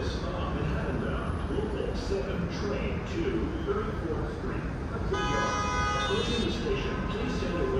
This stop local 7 train to 34th Street, Approaching the station, please stand away.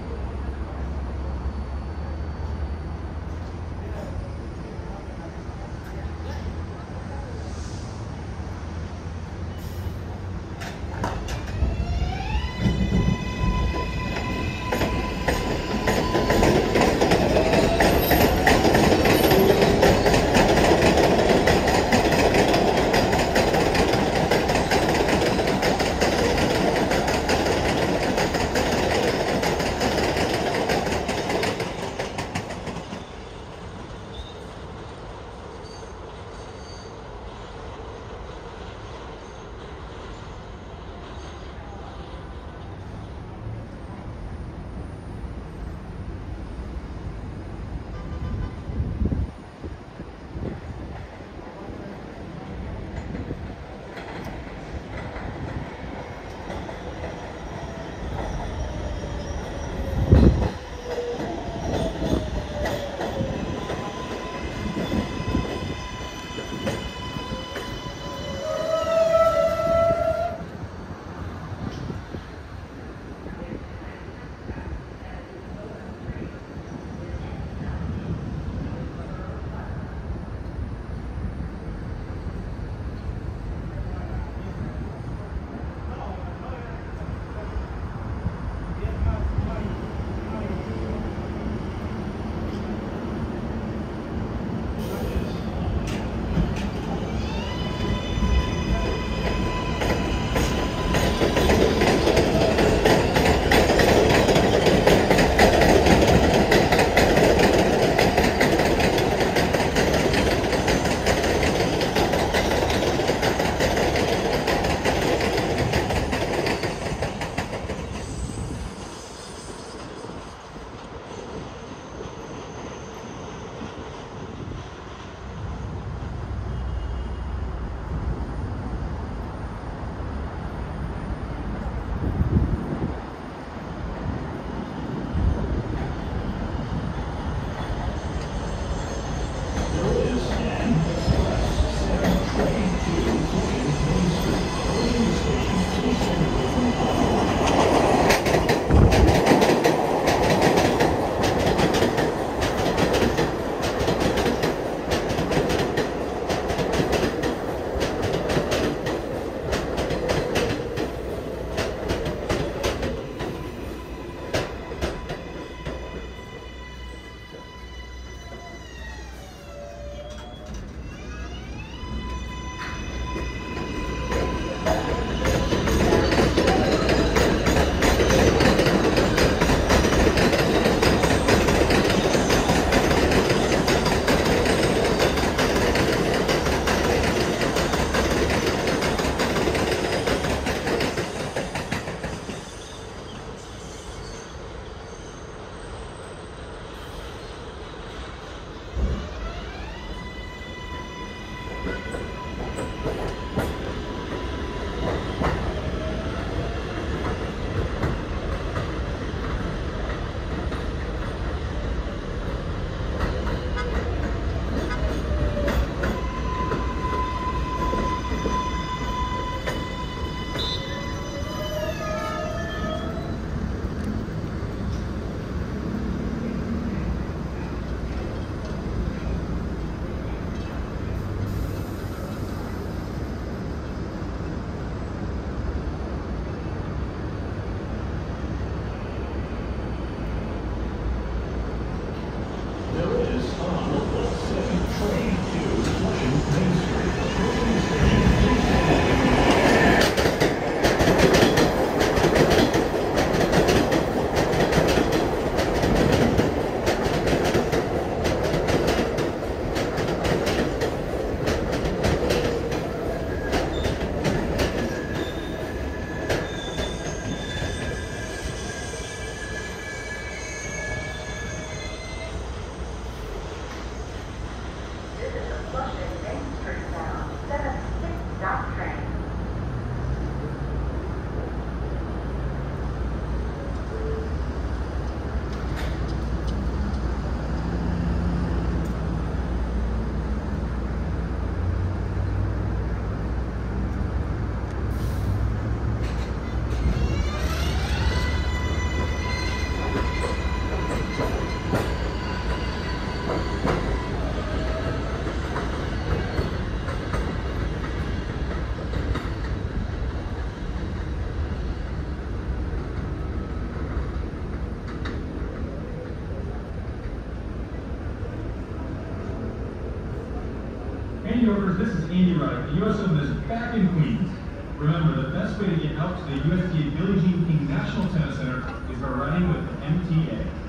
London is back in Queens. Remember, the best way to get out to the USTA Billie Jean King National Tennis Center is by riding with the MTA.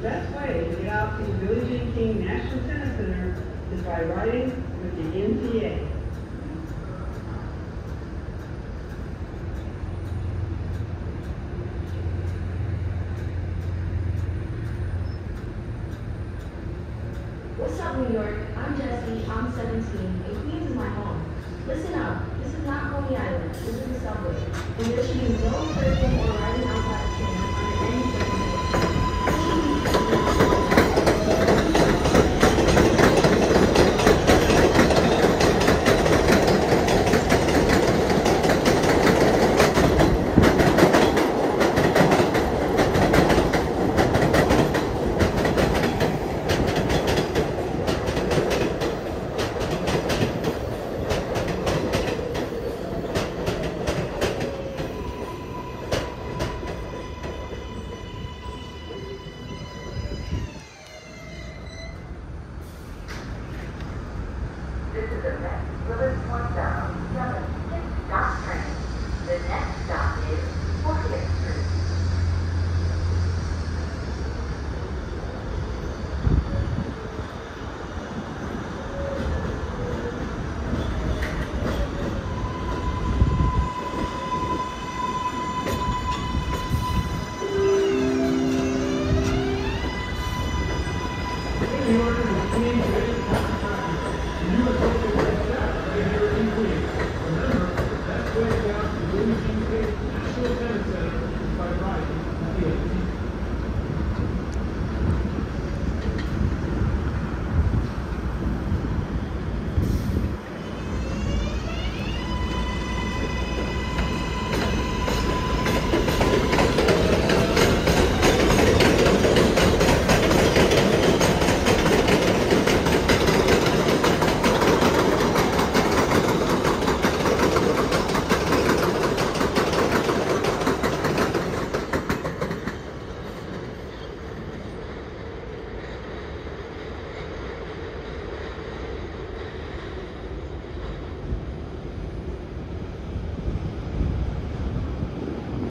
Best way to get out to the Billie Jean King National Tennis Center is by riding with the MTA. What's up, New York? I'm Jessie. I'm 17, and Queens is my home. Listen up. This is not Coney Island. This is the subway. And there should be no curbing or riding